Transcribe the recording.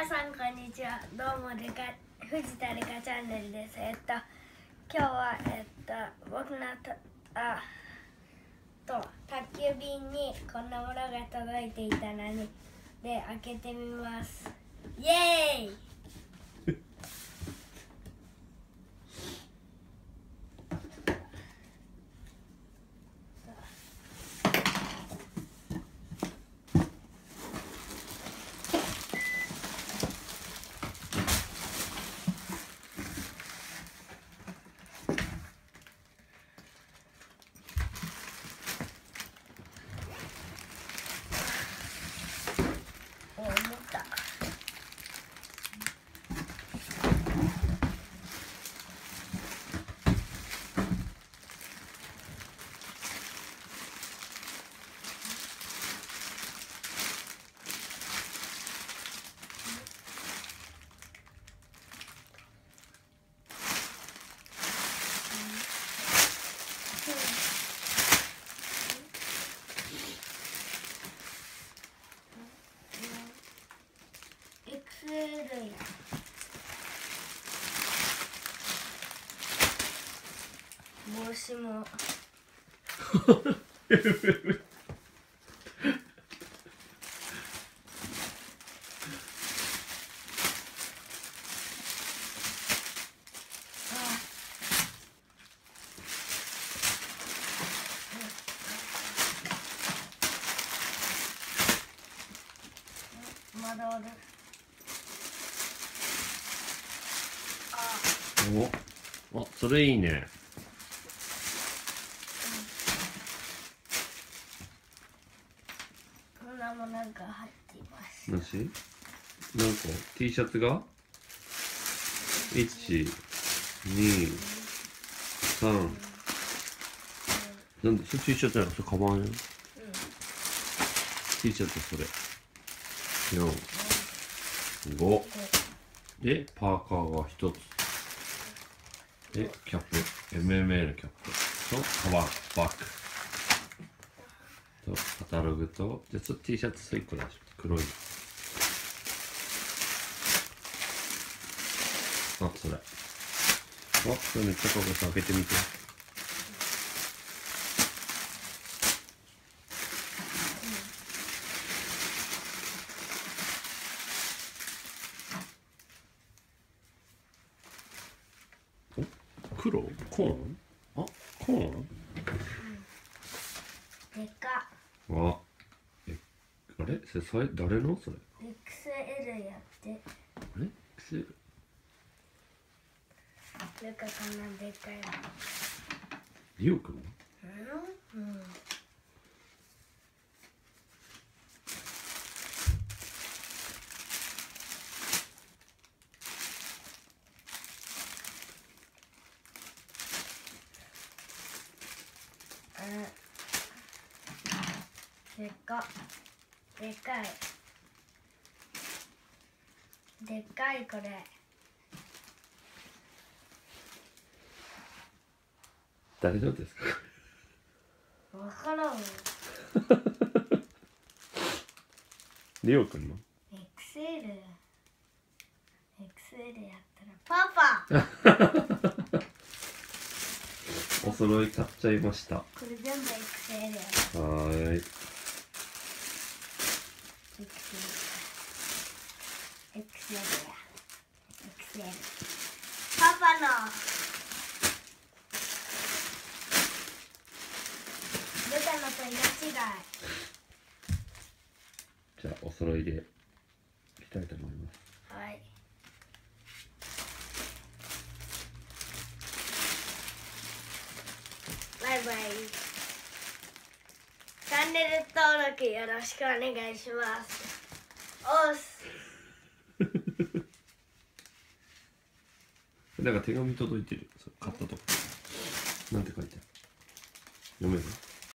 皆さんこんにちは。どうもリカ藤田リカチャンネルです。えっと今日はえっと僕のとあと宅急便にこんなものが届いていたのに。で開けてみます。イエーイお思ったエクセルや帽子も。まだある。あお。あそれいいね。こんなものが入っています。なし？何個 T シャツが？1 2 3なんで？それ T シャツやろ？それカバンや T シャツそれ。45でパーカーが1つ。でキャップ。MMA のキャップとカバンバッグとカタログとじゃあそ T シャツ1個出し黒い。のあそれ。あそれめっちゃかこさ開けてみて。お？黒？コーン？あ？コーン？でか。あえあれ？誰の？それ。XL やって。あれ？XL なんかこんなでかいの。リオくん？のうん。うでかでかい。でかいこれ。誰のですか？わからん。リオくんの？XL XL やったらパパ。お揃い買っちゃいました。はこれ全部 XL や。ーい XL XL や XL パパのルカのと色違いじゃあお揃いでいきたいと思います。はいバイバイ。チャンネル登録よろしくお願いします。おっす。なんか手紙届いてる。それ買ったとこなんて書いてある。読める？